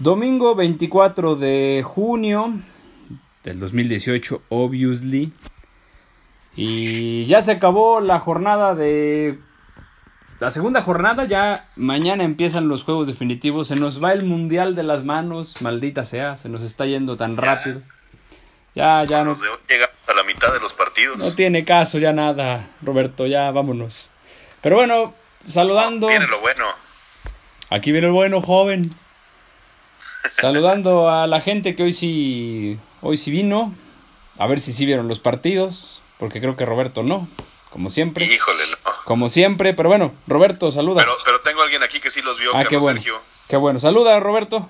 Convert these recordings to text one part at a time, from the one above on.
Domingo 24 de junio del 2018, obviously. Y ya se acabó la jornada de... La segunda jornada, ya mañana empiezan los juegos definitivos. Se nos va el mundial de las manos, maldita sea, se nos está yendo tan rápido. Ya, ya no. Llega a la mitad de los partidos. No tiene caso ya nada, Roberto, ya vámonos. Pero bueno, saludando. Viene lo bueno. Aquí viene el bueno, joven. Saludando a la gente que hoy sí, hoy sí vino. A ver si sí vieron los partidos. Porque creo que Roberto no. Como siempre. Híjole, no. Como siempre. Pero bueno, Roberto, saluda. Pero, pero tengo alguien aquí que sí los vio, ah, Carlos qué bueno. Sergio. Qué bueno. Saluda, Roberto.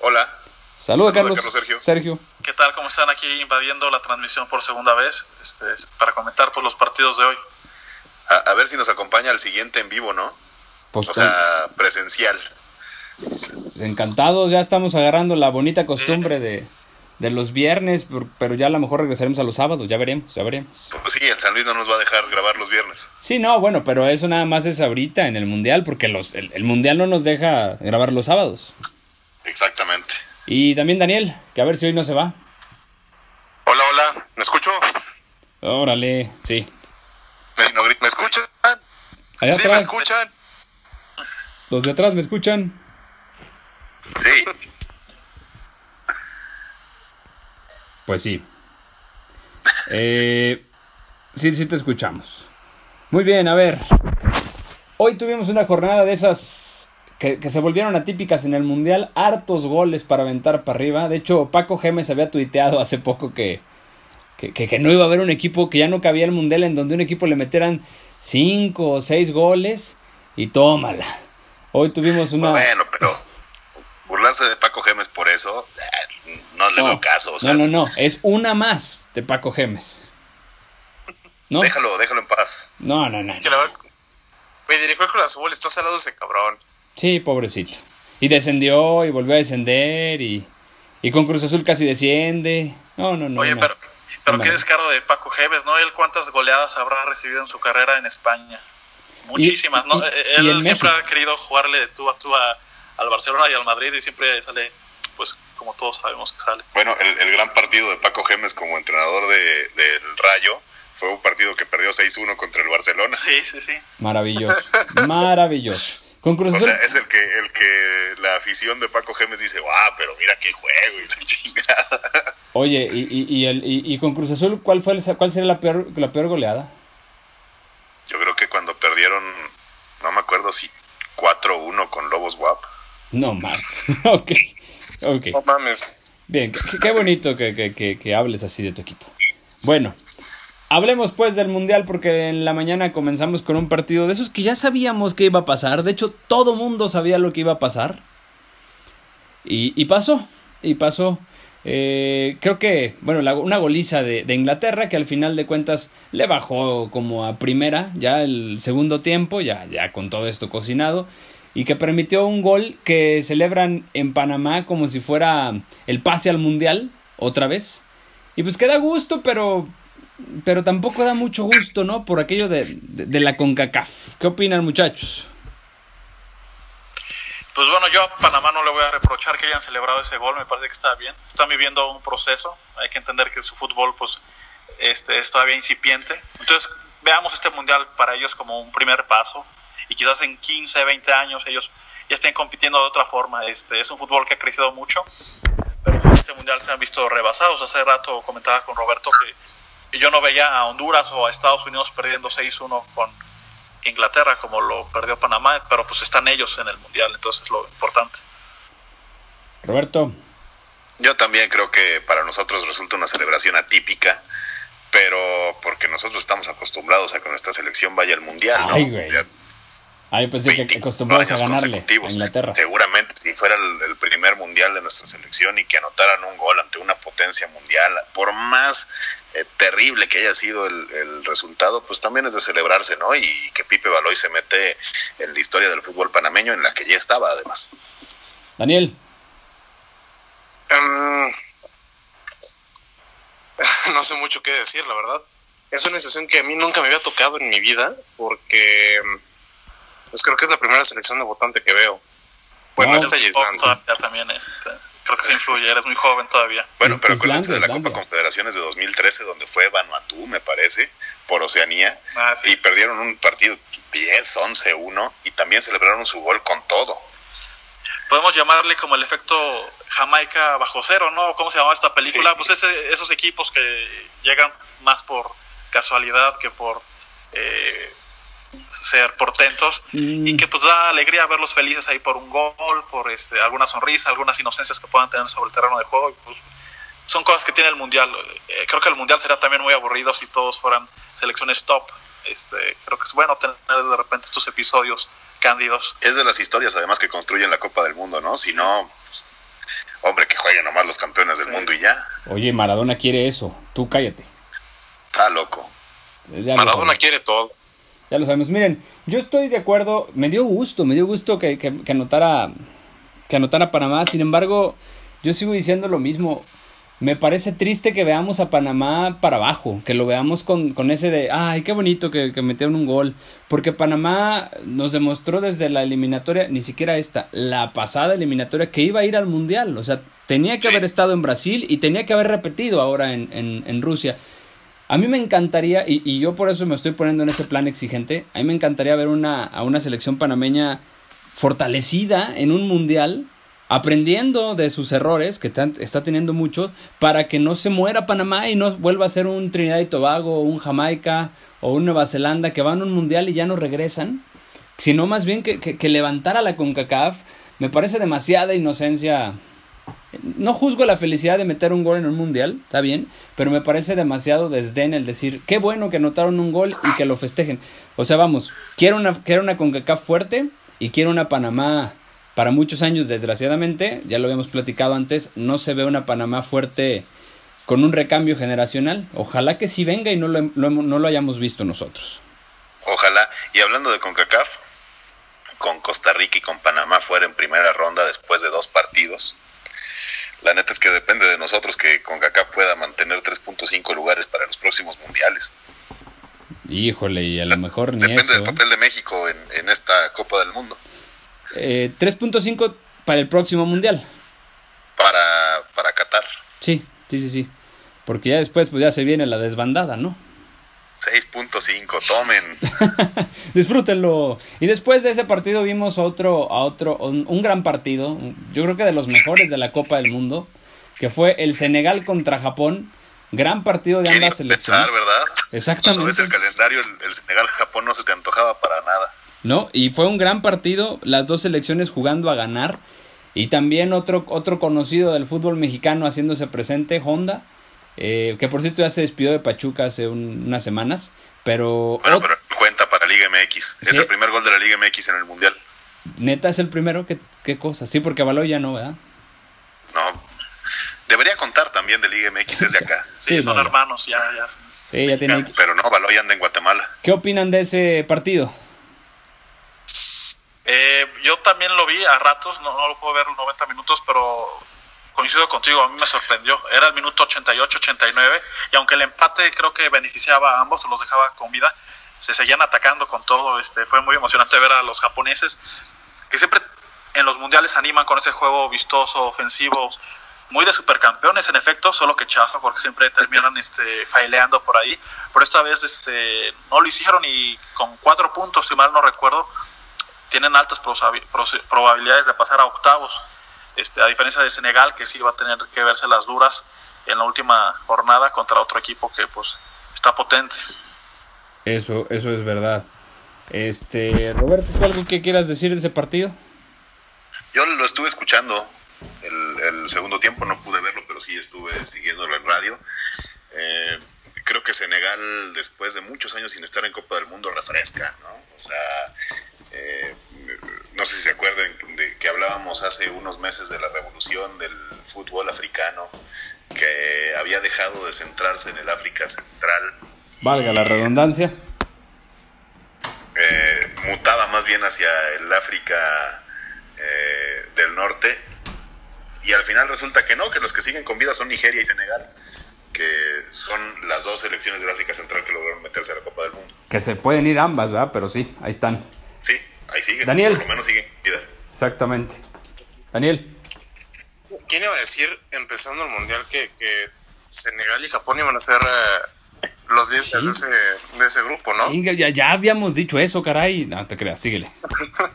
Hola. Saluda, Saluda, Carlos. Carlos Sergio. Sergio. ¿Qué tal? ¿Cómo están aquí invadiendo la transmisión por segunda vez? Este, para comentar pues, los partidos de hoy. A, a ver si nos acompaña al siguiente en vivo, ¿no? Pues, O sea, presencial. Encantados, ya estamos agarrando la bonita costumbre de, de los viernes, pero ya a lo mejor regresaremos a los sábados, ya veremos, ya veremos. Pues sí, el San Luis no nos va a dejar grabar los viernes. Sí, no, bueno, pero eso nada más es ahorita en el Mundial, porque los, el, el Mundial no nos deja grabar los sábados. Exactamente. Y también Daniel, que a ver si hoy no se va. Hola, hola. ¿Me escucho? Órale, sí. ¿Me, ¿me escuchan? Allá Sí, me escuchan. los de atrás me escuchan. Sí. Pues sí. Eh, sí, sí te escuchamos. Muy bien, a ver. Hoy tuvimos una jornada de esas que, que se volvieron atípicas en el Mundial. Hartos goles para aventar para arriba. De hecho, Paco Gemes había tuiteado hace poco que, que, que- no iba a haber un equipo, que ya no cabía el Mundial en donde un equipo le metieran cinco o seis goles y tómala. Hoy tuvimos una... Bueno, pero burlarse de Paco Gemes por eso, eh, no le veo caso. O sea, no, no, no. Es una más de Paco Gemes. ¿No? Déjalo, déjalo en paz. No, no, no. Verdad. Güey, dirigió el Cruz Azul, está salado ese cabrón. Sí, pobrecito. Y descendió y volvió a descender y, y con Cruz Azul casi desciende. No, no, no. Oye, no. pero, pero No. qué descaro de Paco Geves, ¿no? Él cuántas goleadas habrá recibido en su carrera en España. Muchísimas, ¿no? y- y Él siempre México. ha querido jugarle de tú a tú a- al Barcelona y al Madrid y siempre sale, pues como todos sabemos que sale. Bueno, el, el gran partido de Paco Gemes como entrenador de, del Rayo fue un partido que perdió 6-1 contra el Barcelona. Sí, sí, sí. Maravilloso. Maravilloso. Con Cruz O Azul. sea, es el que, el que la afición de Paco Gemes dice, ah, pero mira qué juego y la chingada. Oye, y, y, y, el, y, y con Cruz Azul, ¿cuál, fue el- cuál sería la peor, la peor goleada? Yo creo que cuando perdieron, no me acuerdo si 4-1 con Lobos WAP. No más. ok. Ok. No mames. Bien, qué, qué bonito que, que, que, que hables así de tu equipo. Bueno, hablemos pues del Mundial porque en la mañana comenzamos con un partido de esos que ya sabíamos que iba a pasar. De hecho, todo mundo sabía lo que iba a pasar. Y, y pasó, y pasó. Eh, creo que, bueno, la- una goliza de, de Inglaterra que al final de cuentas le bajó como a primera, ya el segundo tiempo, ya, ya con todo esto cocinado, y que permitió un gol que celebran en Panamá como si fuera el pase al Mundial, otra vez. Y pues queda gusto, pero, pero tampoco da mucho gusto, ¿no? Por aquello de, de, de la CONCACAF. ¿Qué opinan muchachos? Pues bueno, yo a Panamá no le voy a reprochar que hayan celebrado ese gol, me parece que está bien. Están viviendo un proceso, hay que entender que su fútbol pues este, es todavía incipiente. Entonces, veamos este mundial para ellos como un primer paso y quizás en 15, 20 años ellos ya estén compitiendo de otra forma. Este, es un fútbol que ha crecido mucho, pero en este mundial se han visto rebasados. Hace rato comentaba con Roberto que, yo no veía a Honduras o a Estados Unidos perdiendo 6-1 con Inglaterra como lo perdió Panamá, pero pues están ellos en el mundial, entonces es lo importante. Roberto. Yo también creo que para nosotros resulta una celebración atípica, pero porque nosotros estamos acostumbrados a que nuestra selección vaya al mundial, ¿no? Ay, Ay, pensé que 25 acostumbrados a ganarle a. Inglaterra. Seguramente, si fuera el, el primer mundial de nuestra selección y que anotaran un gol ante una potencia mundial, por más eh, terrible que haya sido el, el resultado, pues también es de celebrarse, ¿no? Y que Pipe Baloy se mete en la historia del fútbol panameño, en la que ya estaba, además. Daniel. Em, no sé mucho qué decir, la verdad. Es una sensación que a mí nunca me había tocado en mi vida, porque em, pues creo que es la primera selección de votante que veo. Bueno, No. todavía también. este, creo que se influye, eres muy joven todavía. Bueno, pero Islandia, acuérdense de la Islandia. Copa Confederaciones de 2013, donde fue Vanuatu, me parece, por Oceanía, Ah, sí. y perdieron un partido 10, 11, 1, y también celebraron su gol con todo. Podemos llamarle como el efecto Jamaica bajo cero, ¿no? ¿Cómo se llamaba esta película? Sí. Pues ese- esos equipos que llegan más por casualidad que por eh, ser portentos Mm. y que pues da alegría verlos felices ahí por un gol, por este, alguna sonrisa, algunas inocencias que puedan tener sobre el terreno de juego. y, pues, son cosas que tiene el mundial. Eh, creo que el mundial sería también muy aburrido si todos fueran selecciones top. Este, creo que es bueno tener de repente estos episodios cándidos. Es de las historias, además, que construyen la Copa del Mundo, ¿no? Si no, hombre, que jueguen nomás los campeones del mundo y ya. Oye, Maradona quiere eso. Tú cállate. Está loco. Maradona quiere todo. Ya lo sabemos. Miren, yo estoy de acuerdo. Me dio gusto, me dio gusto que, que, que anotara que anotara Panamá. Sin embargo, yo sigo diciendo lo mismo. Me parece triste que veamos a Panamá para abajo, que lo veamos con, con ese de, ay, qué bonito que, que metieron un gol. Porque Panamá nos demostró desde la eliminatoria, ni siquiera esta, la pasada eliminatoria, que iba a ir al Mundial. O sea, tenía que haber estado en Brasil y tenía que haber repetido ahora en, en, en Rusia. A mí me encantaría, y, yo por eso me estoy poniendo en ese plan exigente, a mí me encantaría ver una, a una selección panameña fortalecida en un mundial, aprendiendo de sus errores, que está teniendo muchos, para que no se muera Panamá y no vuelva a ser un Trinidad y Tobago, un Jamaica, o un Nueva Zelanda, que van a un mundial y ya no regresan, sino más bien que, que, que levantara la CONCACAF, me parece demasiada inocencia no juzgo la felicidad de meter un gol en un mundial, está bien, pero me parece demasiado desdén el decir, qué bueno que anotaron un gol y que lo festejen. O sea, vamos, quiero una, quiero una CONCACAF fuerte y quiero una Panamá para muchos años, desgraciadamente, ya lo habíamos platicado antes, no se ve una Panamá fuerte con un recambio generacional. Ojalá que sí venga y no lo, lo no lo hayamos visto nosotros. Ojalá. Y hablando de CONCACAF, con Costa Rica y con Panamá fuera en primera ronda después de dos partidos. La neta es que depende de nosotros que CONCACAF pueda mantener 3.5 lugares para los próximos mundiales. Híjole, y a lo mejor ni Depende eso. del papel de México en, en esta Copa del Mundo. Eh, 3.5 para el próximo mundial. Para, para Qatar. Sí, sí, sí, sí. Porque ya después pues ya se viene la desbandada, ¿no? 6.5, tomen. Disfrútenlo. Y después de ese partido vimos otro, a otro, un, un gran partido, yo creo que de los mejores de la Copa del Mundo, que fue el Senegal contra Japón. Gran partido de ¿Quién iba ambas selecciones. pensar, verdad? Exactamente. Cuando ves el calendario, el, el Senegal-Japón no se te antojaba para nada. ¿no? Y fue un gran partido, las dos selecciones jugando a ganar. Y también otro, otro conocido del fútbol mexicano haciéndose presente, Honda, eh, que por cierto ya se despidió de Pachuca hace un- unas semanas. Pero, Bueno, pero cuenta para Liga MX. Es el primer gol de la Liga MX en el Mundial. neta es el primero, ¿qué, qué cosa? Sí, porque Baloy ya no, ¿verdad? No. Debería contar también de Liga MX, es de acá. Sí, Sí, son no, hermanos, ya, ya. Sí, ya tiene... Pero no, Baloy anda en Guatemala. ¿Qué opinan de ese partido? Eh, yo también lo vi a ratos, no, no lo puedo ver los 90 minutos, pero coincido contigo, a mí me sorprendió. Era el minuto 88-89 y aunque el empate creo que beneficiaba a ambos, los dejaba con vida, se seguían atacando con todo. Este, fue muy emocionante ver a los japoneses que siempre en los mundiales animan con ese juego vistoso, ofensivo, muy de supercampeones en efecto, solo que chafa porque siempre terminan este, faileando por ahí. Pero esta vez este, no lo hicieron y con cuatro puntos, si mal no recuerdo, tienen altas probabilidades de pasar a octavos. Este, a diferencia de Senegal, que sí va a tener que verse las duras en la última jornada contra otro equipo que pues está potente. Eso, eso es verdad. Este, Roberto, ¿tú algo que quieras decir de ese partido? Yo lo estuve escuchando el, el segundo tiempo, no pude verlo, pero sí estuve siguiéndolo en radio. Eh, creo que Senegal, después de muchos años sin estar en Copa del Mundo, refresca, ¿no? O sea, eh, no sé si se acuerdan de que hablábamos hace unos meses de la revolución del fútbol africano, que había dejado de centrarse en el África Central Valga la redundancia. eh, mutaba más bien hacia el África eh, del norte y al final resulta que no, que los que siguen con vida son Nigeria y Senegal, que son las dos selecciones del África Central que lograron meterse a la Copa del Mundo. Que se pueden ir ambas, ¿verdad? Pero sí, ahí están. Sí, ahí siguen, Daniel. por lo menos siguen con vida. Exactamente. Daniel. ¿Quién iba a decir, empezando el mundial, que, que Senegal y Japón iban a ser eh, los líderes de, ese, de ese grupo, ¿no? Sí, ya, ya habíamos dicho eso, caray. No te creas, síguele.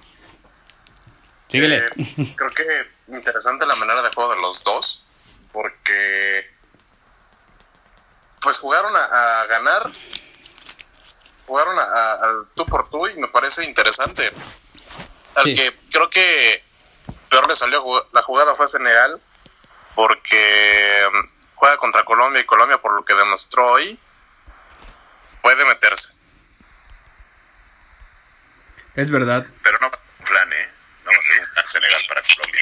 síguele. Eh, creo que interesante la manera de juego de los dos, porque pues jugaron a, a ganar, jugaron al tú por tú y me parece interesante. Al Sí. que creo que peor le salió la jugada fue a Senegal, porque mm, juega contra Colombia y Colombia, por lo que demostró hoy, puede meterse. Es verdad. Pero no va a ser un plan, ¿eh? No va a ser un plan Senegal para Colombia.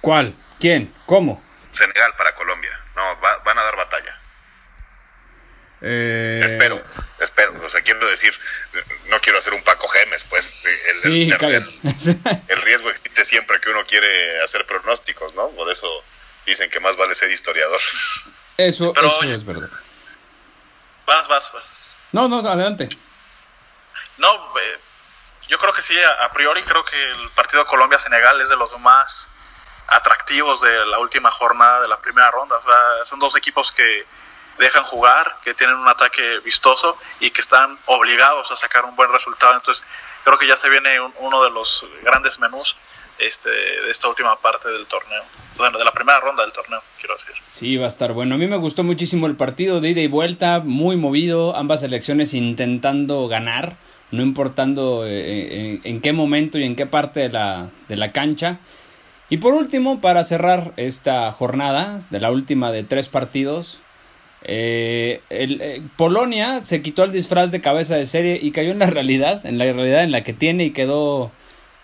¿Cuál? ¿Quién? ¿Cómo? Senegal para Colombia. No, va- van a dar batalla. Eh, Espero, espero. O sea, quiero decir, no quiero hacer un Paco Gemes, pues. El, Sí, el- cállate. el- el riesgo existe siempre que uno quiere hacer pronósticos, ¿no? Por eso dicen que más vale ser historiador. Eso, Pero eso oye. es verdad. Vas, vas, vas. No, no, adelante. No, eh, yo creo que sí, a, a priori creo que el partido Colombia-Senegal es de los más atractivos de la última jornada de la primera ronda. O sea, son dos equipos que dejan jugar, que tienen un ataque vistoso y que están obligados a sacar un buen resultado. Entonces, creo que ya se viene un- uno de los grandes menús este, de esta última parte del torneo. Bueno, de la primera ronda del torneo, quiero decir. Sí, va a estar bueno. A mí me gustó muchísimo el partido de ida y vuelta, muy movido, ambas selecciones intentando ganar, no importando eh, en, en qué momento y en qué parte de la, de la cancha. Y por último, para cerrar esta jornada, de la última de tres partidos, eh, el, eh, Polonia se quitó el disfraz de cabeza de serie y cayó en la realidad, en la realidad en la que tiene y quedó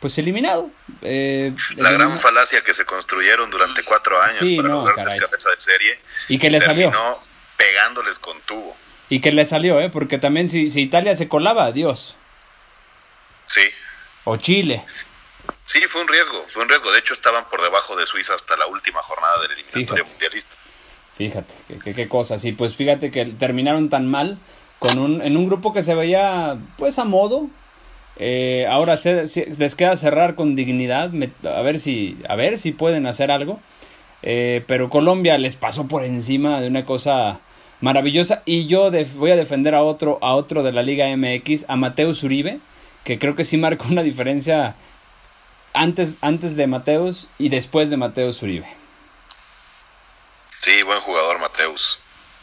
pues eliminado. Eh, La gran falacia que se construyeron durante cuatro años Sí, para no, lograr ser cabeza de serie y que le salió. pegándoles con tubo. Y que le salió, ¿eh? Porque también si, si Italia se colaba, adiós. Sí, O Chile. sí, fue un riesgo, fue un riesgo. De hecho, estaban por debajo de Suiza hasta la última jornada del eliminatoria Fíjate. mundialista. Fíjate, qué, cosas. Y pues fíjate que terminaron tan mal con un, en un grupo que se veía pues a modo. Eh, ahora se- les queda cerrar con dignidad, me- a ver si, a ver si pueden hacer algo. Eh, pero Colombia les pasó por encima de una cosa maravillosa. Y yo voy a defender a otro, a otro de la Liga MX, a Mateus Uribe, que creo que sí marcó una diferencia antes, antes de Mateus y después de Mateus Uribe. Sí, buen jugador, Mateus.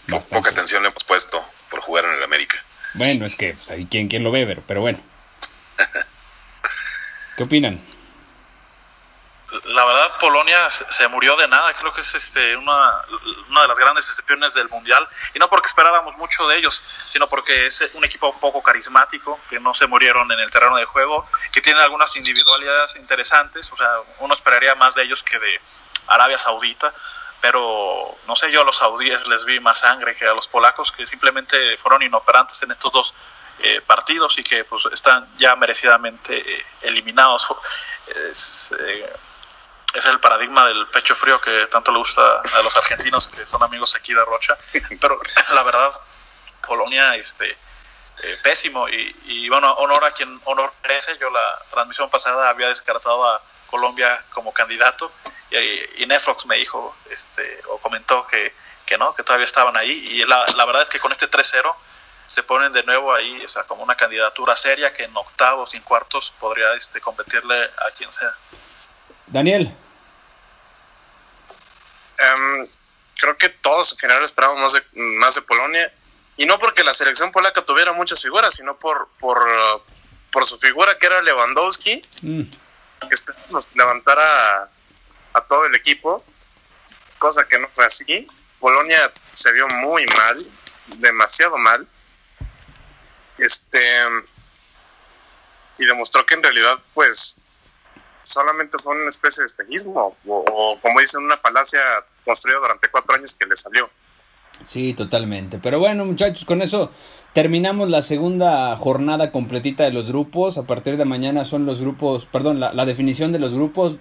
Bastante. Poca atención le hemos puesto por jugar en el América. Bueno, es que pues, ahí quien, quien lo ve, pero, pero bueno. ¿Qué opinan? La verdad, Polonia se, se murió de nada. Creo que es este una, una de las grandes excepciones del Mundial. Y no porque esperáramos mucho de ellos, sino porque es un equipo un poco carismático, que no se murieron en el terreno de juego, que tiene algunas individualidades interesantes. O sea, uno esperaría más de ellos que de Arabia Saudita. Pero no sé, yo a los saudíes les vi más sangre que a los polacos, que simplemente fueron inoperantes en estos dos eh, partidos y que pues están ya merecidamente eh, eliminados. Es, eh, es el paradigma del pecho frío que tanto le gusta a los argentinos que son amigos aquí de Rocha. Pero la verdad, Polonia, este, eh, pésimo. Y, y bueno, honor a quien honor merece. Yo la transmisión pasada había descartado a Colombia como candidato y, y Netflix me dijo, este, o comentó que, que no, que todavía estaban ahí. Y la, la verdad es que con este 3-0 se ponen de nuevo ahí, o sea, como una candidatura seria que en octavos y en cuartos podría este, competirle a quien sea. Daniel, Em, creo que todos en general esperábamos más de, más de Polonia. Y no porque la selección polaca tuviera muchas figuras, sino por, por, por su figura que era Lewandowski, mm, que esperábamos que levantara a, todo el equipo, cosa que no fue así. Polonia se vio muy mal, demasiado mal. Este y demostró que en realidad pues solamente fue una especie de espejismo o, o, como dicen una palacia construida durante cuatro años que le salió sí, totalmente. Pero bueno, muchachos, con eso terminamos la segunda jornada completita de los grupos. A partir de mañana son los grupos, perdón, la, la definición de los grupos.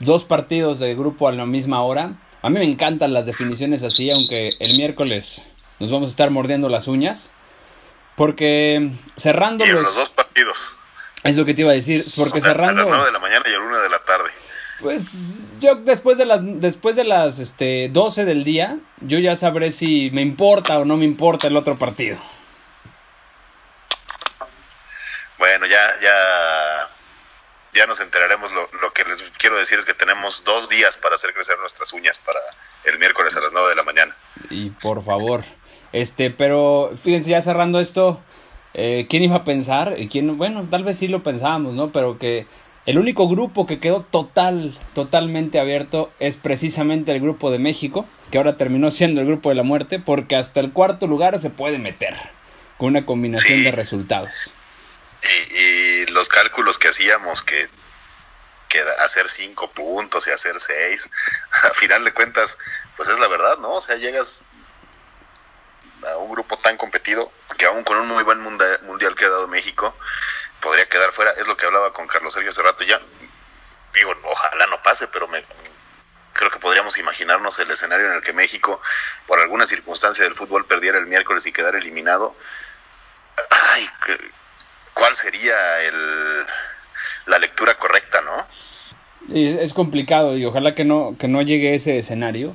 Dos partidos de grupo a la misma hora. A mí me encantan las definiciones así, aunque el miércoles nos vamos a estar mordiendo las uñas. Porque cerrando Y en los... los dos partidos. Es lo que te iba a decir, porque O sea, cerrando... A las 9 de la mañana y a la 1 de la tarde. Pues yo después de las después de las este 12 del día, yo ya sabré si me importa o no me importa el otro partido. Bueno, ya, ya, ya nos enteraremos. Lo, lo que les quiero decir es que tenemos dos días para hacer crecer nuestras uñas para el miércoles a las 9 de la mañana. Y por favor, este, pero fíjense ya cerrando esto, eh, ¿quién iba a pensar? Quién, bueno, tal vez sí lo pensábamos, ¿no? Pero que el único grupo que quedó total, totalmente abierto es precisamente el grupo de México, que ahora terminó siendo el grupo de la muerte, porque hasta el cuarto lugar se puede meter con una combinación de resultados. Y, y los cálculos que hacíamos, que, que hacer cinco puntos y hacer seis, a final de cuentas, pues es la verdad, ¿no? O sea, llegas a un grupo tan competido que aún con un muy buen mundial que ha dado México, podría quedar fuera. Es lo que hablaba con Carlos Sergio hace rato ya. Digo, ojalá no pase, pero me, creo que podríamos imaginarnos el escenario en el que México, por alguna circunstancia del fútbol, perdiera el miércoles y quedara eliminado. Ay, ¿cuál sería el, la lectura correcta, no? Es complicado y ojalá que no, que no llegue ese escenario.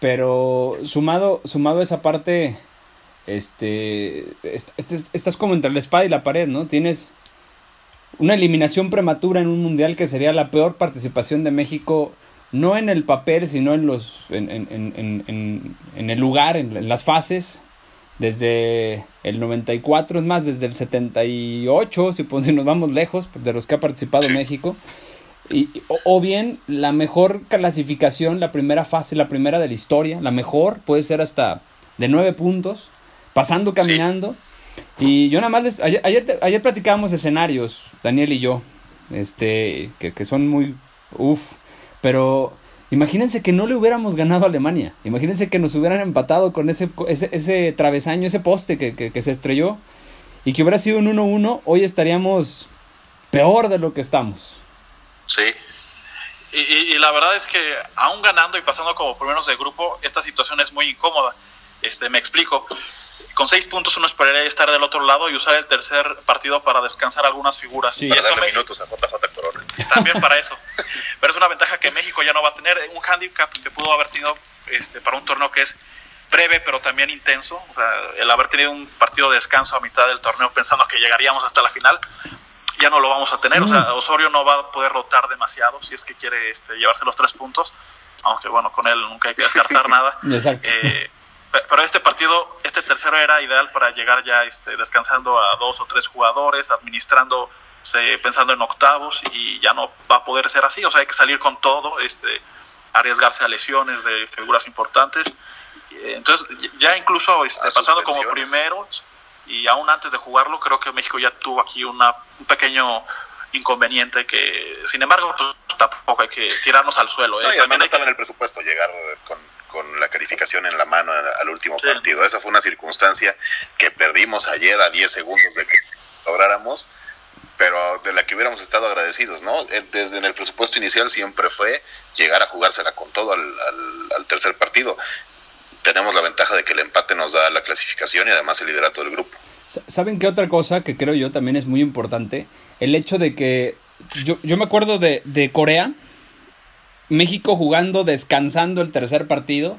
Pero sumado, sumado a esa parte, este, est- est- estás como entre la espada y la pared, ¿no? Tienes una eliminación prematura en un mundial que sería la peor participación de México, no en el papel, sino en los, en, en, en, en- el lugar, en las fases. Desde el 94, es más, desde el 78, si, pues, si nos vamos lejos, de los que ha participado México. Y, o, o bien la mejor clasificación, la primera fase, la primera de la historia, la mejor, puede ser hasta de nueve puntos, pasando caminando. Y yo nada más les, ayer, ayer, ayer platicábamos escenarios, Daniel y yo, este, que, que son muy, uff, pero imagínense que no le hubiéramos ganado a Alemania, imagínense que nos hubieran empatado con ese, ese, ese travesaño, ese poste que, que, se estrelló, y que hubiera sido un 1-1, hoy estaríamos peor de lo que estamos. Sí, y la verdad es que aún ganando y pasando como primeros de grupo, esta situación es muy incómoda. Este, me explico. Con seis puntos uno esperaría estar del otro lado y usar el tercer partido para descansar algunas figuras. Sí. Y para eso darle me- minutos a JJ Corona. también para eso. Pero es una ventaja que México ya no va a tener, un handicap que pudo haber tenido este, para un torneo que es breve pero también intenso. O sea, el haber tenido un partido de descanso a mitad del torneo pensando que llegaríamos hasta la final, ya no lo vamos a tener. O sea, Osorio no va a poder rotar demasiado si es que quiere este, llevarse los tres puntos, aunque bueno, con él nunca hay que descartar nada. Exacto. Eh, pero este partido, este tercero era ideal para llegar ya este, descansando a dos o tres jugadores, administrando, pensando en octavos y ya no va a poder ser así. O sea, hay que salir con todo, este, arriesgarse a lesiones de figuras importantes. Eh, Entonces, ya incluso este, pasando como primeros y aún antes de jugarlo, creo que México ya tuvo aquí una, un pequeño inconveniente que, sin embargo, pues, tampoco hay que tirarnos al suelo. ¿eh? No, y También hay que- estaba en el presupuesto llegar con, en la mano al último Sí. partido. Esa fue una circunstancia que perdimos ayer a 10 segundos de que lográramos, pero de la que hubiéramos estado agradecidos, ¿no? Eh, Desde en el presupuesto inicial siempre fue llegar a jugársela con todo al, al- al tercer partido. Tenemos la ventaja de que el empate nos da la clasificación y además el liderato del grupo. Sa- ¿Saben qué otra cosa que creo yo también es muy importante? El hecho de que yo, yo me acuerdo de, de Corea, México jugando, descansando el tercer partido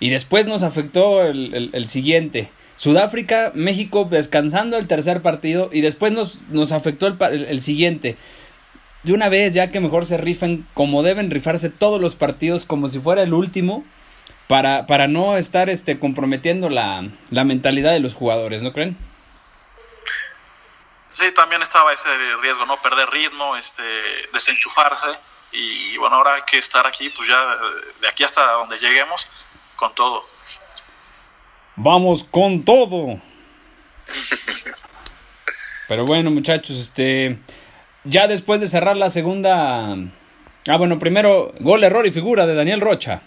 y después nos afectó el, el- siguiente. Sudáfrica, México descansando el tercer partido y después nos, nos afectó el, el- siguiente. De una vez, ya que mejor se rifen como deben rifarse todos los partidos, como si fuera el último, para, para no estar este, comprometiendo la, la mentalidad de los jugadores, ¿no creen? Sí, también estaba ese riesgo, ¿no? Perder ritmo, este, desenchufarse. Y bueno, ahora hay que estar aquí, pues ya de aquí hasta donde lleguemos, con todo. Vamos con todo. Pero bueno, muchachos, este. Ya después de cerrar la segunda. Ah, bueno, primero, gol, error y figura de Daniel Rocha.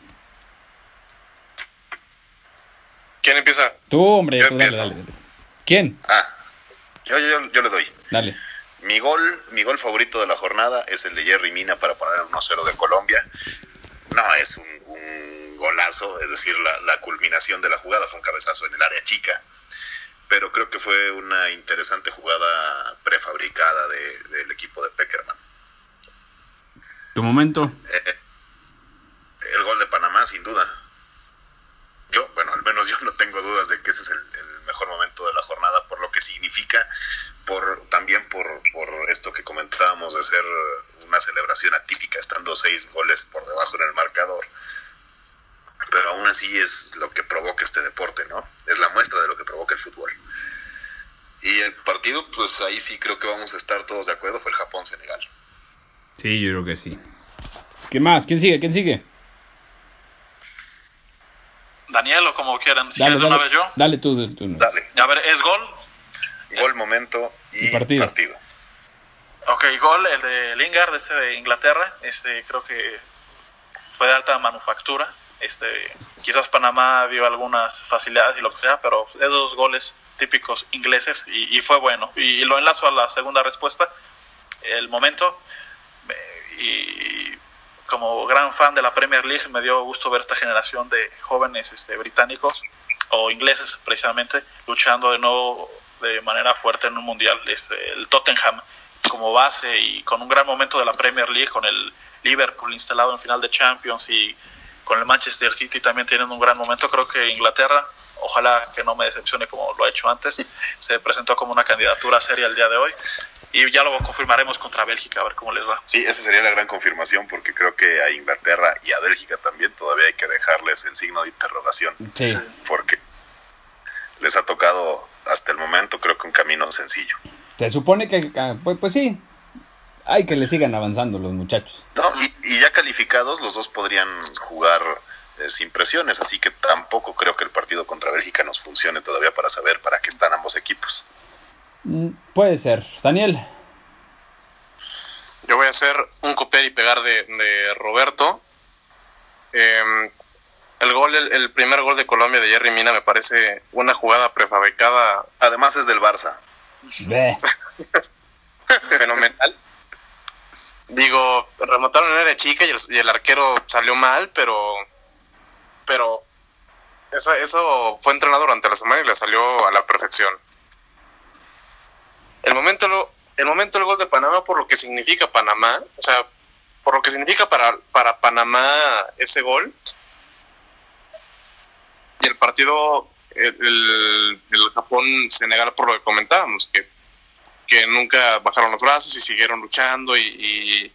¿Quién empieza? Tú, hombre, Yo tú, dale, empiezo. dale, dale. ¿Quién? Ah, yo, yo, yo le doy. Dale. Mi gol, mi gol favorito de la jornada es el de Jerry Mina para poner el 1-0 de Colombia. No, es un, un golazo, es decir, la, la culminación de la jugada fue un cabezazo en el área chica. pero creo que fue una interesante jugada prefabricada de, del equipo de Peckerman. ¿Tu momento? Eh, el gol de Panamá, sin duda. Yo, bueno, al menos yo no tengo dudas de que ese es el, el mejor momento de la jornada por lo que significa, por también por, por esto que comentábamos de ser una celebración atípica, estando seis goles por debajo en el marcador. Así es lo que provoca este deporte, ¿no? Es la muestra de lo que provoca el fútbol. Y el partido, pues ahí sí creo que vamos a estar todos de acuerdo, fue el Japón-Senegal. Sí, yo creo que sí. ¿Qué más? ¿Quién sigue? ¿Quién sigue? Daniel o como quieran. Si Dale, quieres de una dale, vez yo. dale tú. tú, Dale, A ver, ¿es gol? gol, momento y, Y partido. partido. Ok, gol, el de Lingard, este de Inglaterra. Este creo que fue de alta manufactura. Este, quizás Panamá dio algunas facilidades y lo que sea, pero esos goles típicos ingleses y, fue bueno. Y, lo enlazo a la segunda respuesta, el momento. Me- Y como gran fan de la Premier League, me dio gusto ver esta generación de jóvenes este, británicos o ingleses precisamente luchando de nuevo de manera fuerte en un mundial. Este, el Tottenham como base y con un gran momento de la Premier League, con el Liverpool instalado en final de Champions y con el Manchester City también tienen un gran momento. Creo que Inglaterra, ojalá que no me decepcione como lo ha hecho antes, se presentó como una candidatura seria el día de hoy y ya lo confirmaremos contra Bélgica, a ver cómo les va. Sí, esa sería la gran confirmación porque creo que a Inglaterra y a Bélgica también todavía hay que dejarles el signo de interrogación Sí. porque les ha tocado hasta el momento creo que un camino sencillo. Se supone que, ah, pues, pues sí, hay que le sigan avanzando los muchachos. No, y, y ya calificados los dos podrían jugar eh, sin presiones, así que tampoco creo que el partido contra Bélgica nos funcione todavía para saber para qué están ambos equipos. Mm, Puede ser. Daniel. Yo voy a hacer un copiar y pegar de, de Roberto. Eh, el gol, el, el primer gol de Colombia de Jerry Mina me parece una jugada prefabricada Además es del Barça. Ve. fenomenal. Digo, remataron en área chica y el, y el arquero salió mal, pero pero eso, eso fue entrenado durante la semana y le salió a la perfección. El momento el momento del gol de Panamá por lo que significa Panamá, o sea, por lo que significa para, para Panamá ese gol. Y el partido, el, el, el Japón-Senegal, por lo que comentábamos, que que nunca bajaron los brazos y siguieron luchando y, y,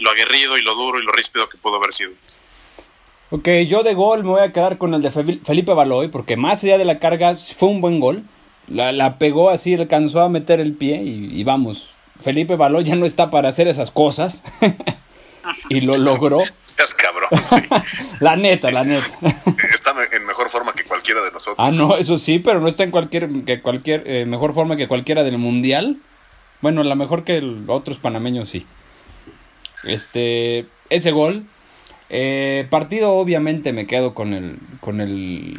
lo aguerrido y lo duro y lo ríspido que pudo haber sido. Ok, yo de gol me voy a quedar con el de Fe- Felipe Baloy, porque más allá de la carga fue un buen gol. La, la pegó así, alcanzó a meter el pie y, y vamos. Felipe Baloy ya no está para hacer esas cosas. y lo logró. Es cabrón. La neta, la neta. Está en mejor forma que cualquiera de nosotros. ah, no, eso sí, pero no está en cualquier, que cualquier eh, mejor forma que cualquiera del mundial. Bueno, la mejor que el- otros panameños sí. Este, ese gol. Eh, partido, obviamente, me quedo con el, con el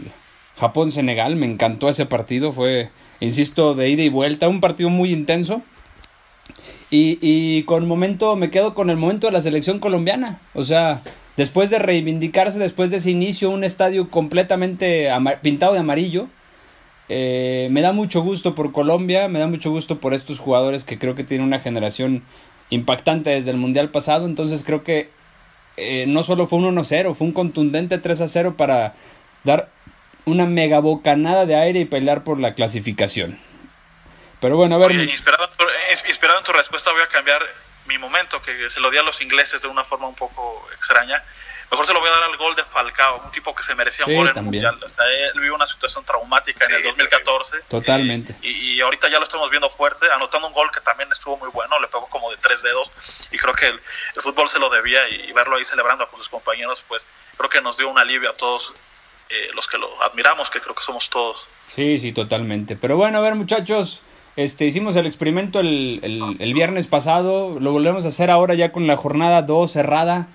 Japón-Senegal. Me encantó ese partido. Fue, insisto, de ida y vuelta. Un partido muy intenso. Y, y con momento, me quedo con el momento de la selección colombiana. O sea, después de reivindicarse, después de ese inicio, un estadio completamente pintado de amarillo. eh, me da mucho gusto por Colombia, me da mucho gusto por estos jugadores que creo que tienen una generación impactante desde el Mundial pasado. Entonces creo que eh, no solo fue un 1-0, fue un contundente 3-0 para dar una mega bocanada de aire y pelear por la clasificación. Pero bueno, a ver. Oye, inspirado, en inspirado en tu respuesta voy a cambiar mi momento, que se lo di a los ingleses de una forma un poco extraña. Mejor se lo voy a dar al gol de Falcao, un tipo que se merecía un Sí, gol en el también. Mundial. Él vivió una situación traumática en Sí, el 2014. Totalmente. y, y ahorita ya lo estamos viendo fuerte, anotando un gol que también estuvo muy bueno, le pegó como de tres dedos. Y creo que el, el fútbol se lo debía y verlo ahí celebrando con sus compañeros, pues creo que nos dio un alivio a todos eh, los que lo admiramos, que creo que somos todos. Sí, sí, totalmente. Pero bueno, a ver muchachos, este, hicimos el experimento el, el- el viernes pasado, lo volvemos a hacer ahora ya con la jornada 2 cerrada.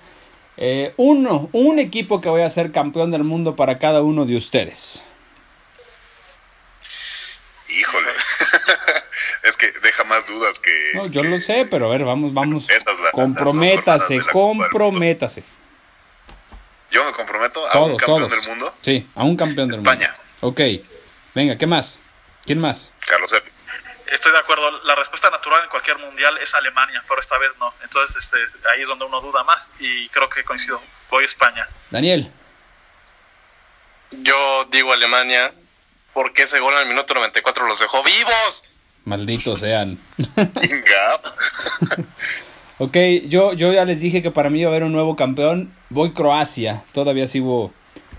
Eh, uno, un equipo que voy a ser campeón del mundo para cada uno de ustedes. Híjole. es que deja más dudas que. No, yo que- lo sé, pero a ver, vamos, vamos. Esas Comprométase, la Mundo. comprométase. Yo me comprometo a un campeón todos. del mundo. Sí, a un campeón del mundo. España. Ok, venga, ¿qué más? ¿Quién más? Carlos Epi. Estoy de acuerdo, la respuesta natural en cualquier mundial es Alemania, pero esta vez no. Entonces este, ahí es donde uno duda más y creo que coincido. Voy a España. Daniel. Yo digo Alemania porque ese gol al minuto 94 los dejó vivos. Malditos sean. Ok, yo, yo ya les dije que para mí va a haber un nuevo campeón. Voy Croacia. Todavía sigo,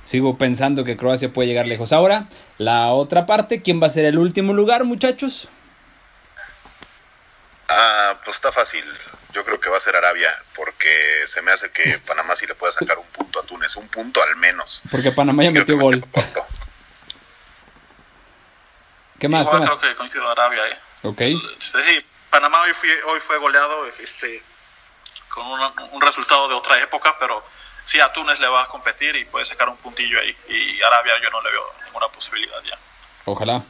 sigo pensando que Croacia puede llegar lejos. Ahora, la otra parte, ¿quién va a ser el último lugar, muchachos? Ah, pues está fácil. Yo creo que va a ser Arabia, porque se me hace que Panamá sí le pueda sacar un punto a Túnez, un punto al menos. Porque Panamá ya metió gol. metió. ¿Qué más? ¿Qué Igual más? creo que coincido Arabia. ¿eh? Ok. Este, sí, Panamá hoy, fue- hoy fue goleado este, con una- un resultado de otra época, pero sí a Túnez le va a competir y puede sacar un puntillo ahí. Y Arabia yo no le veo ninguna posibilidad ya. Ojalá.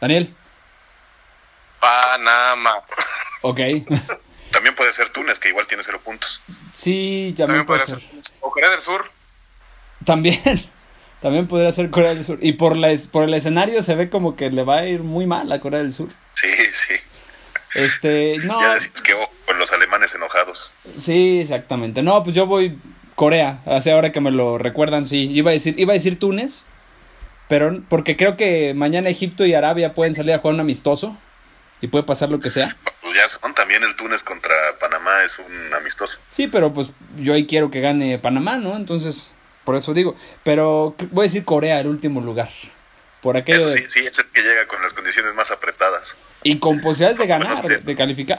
Daniel. Panamá. Ok. También puede ser Túnez, que igual tiene cero puntos. sí, también puede ser. O Corea del Sur. También. También podría ser Corea del Sur. Y por, la, es- por el escenario se ve como que le va a ir muy mal a Corea del Sur. Sí, sí. Este, no. Ya decís que ojo con los alemanes enojados. Sí, exactamente. No, pues yo voy Corea. Hace ahora que me lo recuerdan, sí. Iba a decir, iba a decir Túnez. Pero porque creo que mañana Egipto y Arabia pueden salir a jugar un amistoso. Y puede pasar lo que sea. Pues ya son también el Túnez contra Panamá, es un amistoso. Sí, pero pues yo ahí quiero que gane Panamá, ¿no? Entonces, por eso digo. Pero voy a decir Corea, el último lugar. Por aquello Eso de- sí, sí, es el que llega con las condiciones más apretadas. Y con posibilidades de ganar, Bueno, de calificar.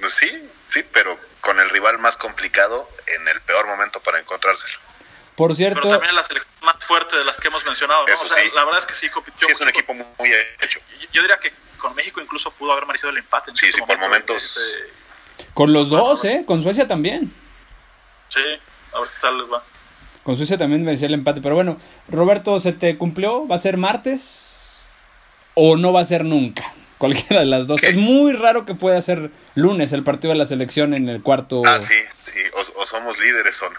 Pues sí, sí, pero con el rival más complicado en el peor momento para encontrárselo. Por cierto, Pero también la selección más fuerte de las que hemos mencionado. ¿no? Eso O sea, sí. La verdad es que sí compitió Sí, es un equipo muy, muy hecho. Yo- Yo diría que con México incluso pudo haber merecido el empate. en Sí, sí, por momento. momentos. Este, con los dos, ¿eh? Con Suecia también. sí, a ver qué tal les va. Con Suecia también merecía el empate. Pero bueno, Roberto, ¿se te cumplió? ¿Va a ser martes? ¿O no va a ser nunca? Cualquiera de las dos. ¿Qué? Es muy raro que pueda ser lunes el partido de la selección en el cuarto. Ah, sí, sí, o, o somos líderes o no.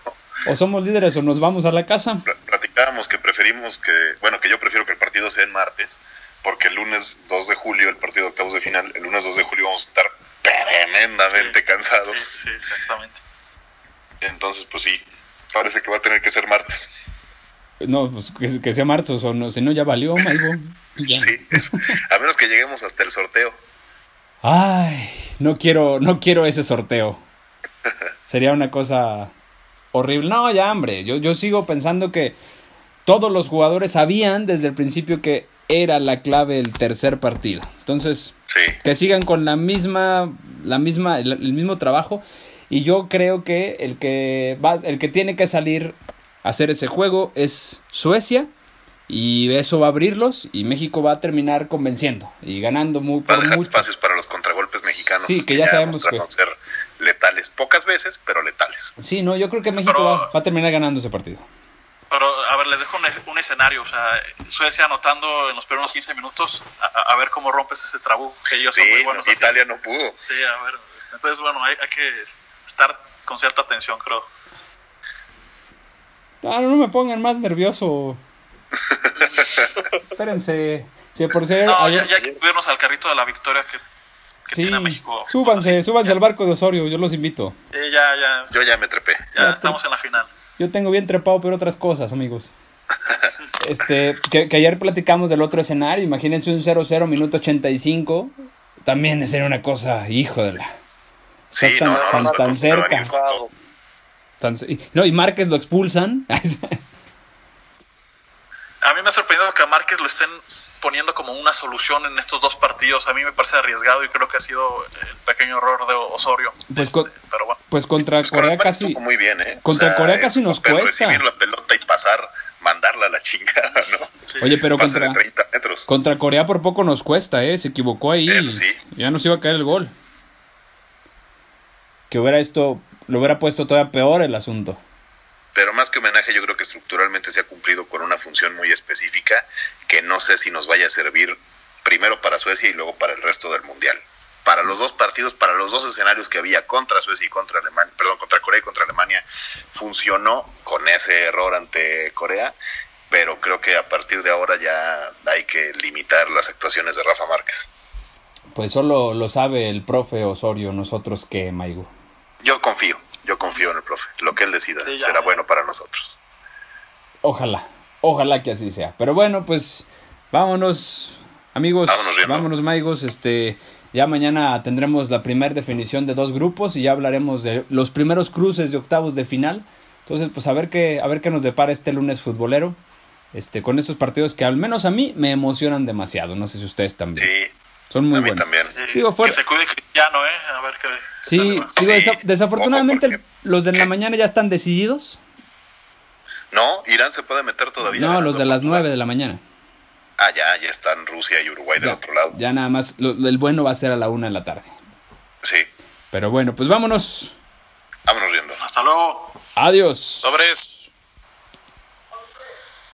O somos líderes o nos vamos a la casa. Pl- Platicábamos que preferimos que, bueno, que yo prefiero que el partido sea en martes, porque el lunes 2 de julio, el partido de octavos de final, el lunes 2 de julio vamos a estar tremendamente Sí, cansados. sí, exactamente. Entonces, pues sí, parece que va a tener que ser martes. No, pues que, que sea martes o no. Si no, ya valió, Maigo. Ya. Sí, es- a menos que lleguemos hasta el sorteo. Ay, no quiero, no quiero ese sorteo. Sería una cosa horrible. No, ya, hombre. Yo, yo sigo pensando que todos los jugadores sabían desde el principio que era la clave el tercer partido. Entonces, Sí, que sigan con la misma, la misma, el, el mismo trabajo. Y yo creo que el que va, el que tiene que salir a hacer ese juego es Suecia. Y eso va a abrirlos. Y México va a terminar convenciendo. Y ganando muy, va a por dejar mucho. espacios para los contragolpes mexicanos. Sí, que ya sabemos mostraron que- ser letales. Pocas veces, pero letales. Sí, no, yo creo que México Pero- va, va a terminar ganando ese partido. Pero, a ver, les dejo un, un escenario. O sea, Suecia anotando en los primeros 15 minutos, a, a ver cómo rompes ese trabuco, que ellos Sí, son muy buenos. haciendo. Italia no pudo. Sí, a ver. este, Entonces, bueno, hay, hay que estar con cierta atención, creo. Ah, no, no me pongan más nervioso. Espérense. Si por ser. No, ayer- ya, ya hay que subirnos al carrito de la victoria que, que sí, tiene México. súbanse, súbanse al barco de Osorio, yo los invito. Sí, ya, ya, Yo ya me trepé. ya Ya, estamos en la final. Yo tengo bien trepado, pero otras cosas, amigos. Este, que, que ayer platicamos del otro escenario. Imagínense un 0-0, minuto 85. También sería una cosa, hijo de la. Sí, tan- no, tan- no, tan no, cerca. tan- no, y Márquez lo expulsan. A mí me ha sorprendido que a Márquez lo estén poniendo como una solución en estos dos partidos. A mí me parece arriesgado y creo que ha sido el pequeño error de Osorio. Pues Este, con- pero bueno. pues contra Pues con Corea casi. muy bien, ¿eh? contra Corea casi es nos cuesta. Recibir la pelota y pasar, mandarla a la chingada, ¿no? sí. Oye, pero contra, de 30 metros. contra Corea por poco nos cuesta, ¿eh? Se equivocó ahí. Eso sí. Ya nos iba a caer el gol. Que hubiera esto, lo hubiera puesto todavía peor el asunto. Pero más que homenaje, yo creo que estructuralmente se ha cumplido con una función muy específica que no sé si nos vaya a servir primero para Suecia y luego para el resto del Mundial. Para los dos partidos, para los dos escenarios que había contra Suecia y contra Alemania, perdón, contra Corea y contra Alemania, funcionó con ese error ante Corea pero creo que a partir de ahora ya hay que limitar las actuaciones de Rafa Márquez. Pues solo lo sabe el profe Osorio, nosotros que, Maigo. Yo confío, yo confío en el profe. Lo que él decida será bueno para nosotros. Ojalá, ojalá que así sea. Pero bueno, pues vámonos, amigos, vámonos, vámonos Maigos, este... Ya mañana tendremos la primera definición de dos grupos y ya hablaremos de los primeros cruces de octavos de final. Entonces, pues a ver qué, a ver qué nos depara este lunes futbolero. Este, con estos partidos que al menos a mí me emocionan demasiado. No sé si ustedes también. Sí. Son muy buenos. también. Digo, Que se cuide Cristiano, ¿eh? A ver qué. Sí, digo, desafortunadamente los de la mañana ya están decididos. No, Irán se puede meter todavía. No, los de las 9 de la mañana. Ah, ya, ya están Rusia y Uruguay del otro lado. Ya nada más, el bueno va a ser a la una de la tarde. Sí. Pero bueno, pues vámonos. Vámonos riendo. Hasta luego. Adiós. Sobres.